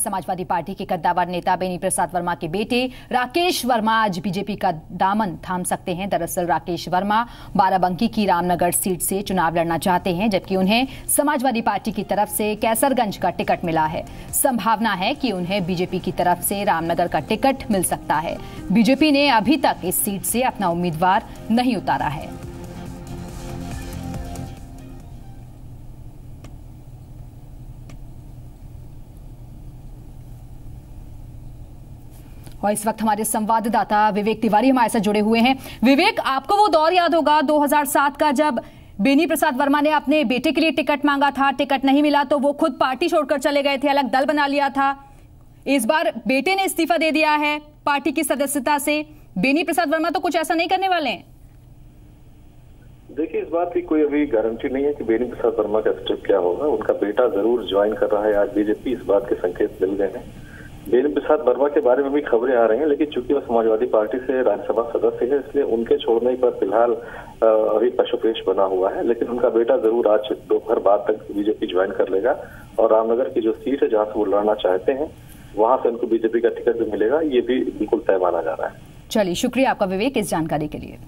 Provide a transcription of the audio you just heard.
Samajwadi party के कद्दावर नेता बेनी प्रसाद वर्मा के बेटे राकेश वर्मा आज बीजेपी का दामन थाम सकते हैं। दरअसल राकेश वर्मा बाराबंकी की रामनगर सीट से चुनाव लड़ना चाहते हैं, जबकि उन्हें समाजवादी पार्टी की तरफ़ से कैसरगंज का टिकट मिला है। संभावना है कि उन्हें बीजेपी की तरफ़ से रामनगर का टिकट मिल सकता है। बीजेपी ने अभी तक इस सीट से अपना उम्मीदवार नहीं उतारा है। और इस वक्त हमारे संवाददाता विवेक तिवारी हमारे साथ जुड़े हुए हैं। विवेक, आपको वो दौर याद होगा 2007 का जब बेनी प्रसाद वर्मा ने अपने बेटे के लिए टिकट मांगा था, टिकट नहीं मिला तो वो खुद पार्टी छोड़कर चले गए थे, अलग दल बना लिया था। इस बार बेटे ने इस्तीफा दे दिया है पार्टी की सदस्यता से। बेनी प्रसाद वर्मा तो कुछ ऐसा नहीं करने वाले हैं। देखिए, इस बात की कोई अभी गारंटी नहीं है कि बेनी प्रसाद वर्मा का स्टेप क्या होगा। उनका बेटा ज़रूर ज्वाइन कर रहा है। आज बीजेपी इस बात के संकेत मिल गए हैं। बेनी प्रसाद वर्मा के बारे में भी खबरें आ रही हैं, लेकिन चूँकि वो समाजवादी पार्टी से राज्यसभा सदस्य है, इसलिए उनके छोड़ने पर फ़िलहाल अभी पशुपेश बना हुआ है। लेकिन उनका बेटा ज़रूर आज दोपहर बाद तक बीजेपी ज्वाइन कर लेगा और रामनगर की जो सीट है, जहाँ से वो लड़ना चाहते हैं, वहाँ से उनको बीजेपी का टिकट भी मिलेगा। ये भी बिल्कुल तय माना जा रहा है। चलिए, शुक्रिया आपका विवेक इस जानकारी के लिए।